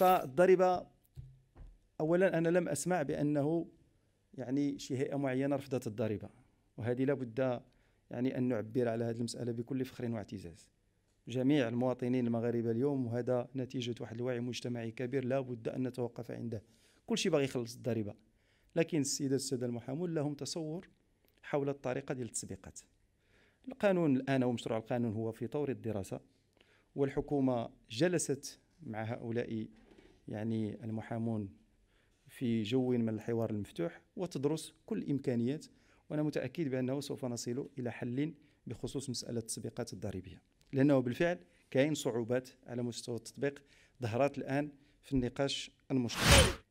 فالضريبه اولا أنا لم أسمع بأنه يعني شي هيئة معينة رفضت الضريبه وهذه لابد يعني أن نعبر على هذه المسألة بكل فخر واعتزاز. جميع المواطنين المغاربة اليوم وهذا نتيجة واحد الوعي مجتمعي كبير لا بد أن نتوقف عنده. كل شيء باغي يخلص الضريبه لكن السيدات السادة المحامون لهم تصور حول الطريقة ديال التسبيقات. القانون الآن ومشروع القانون هو في طور الدراسة والحكومة جلست مع هؤلاء يعني المحامون في جو من الحوار المفتوح وتدرس كل الامكانيات وأنا متأكد بأنه سوف نصل إلى حل بخصوص مسألة التسبيقات الضريبية. لأنه بالفعل كاين صعوبات على مستوى التطبيق ظهرت الآن في النقاش المشترك.